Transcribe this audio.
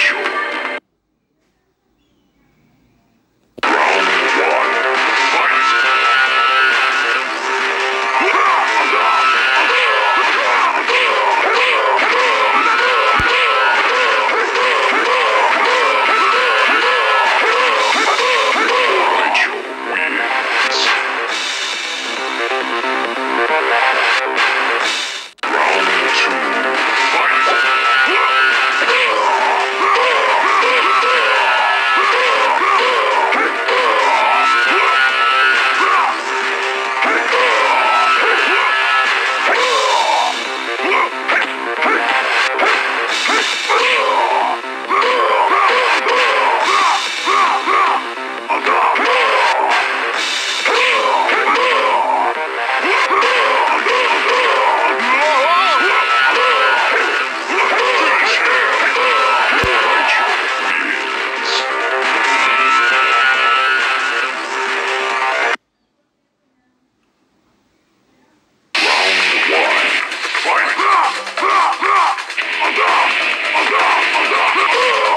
Ritual. Oh god!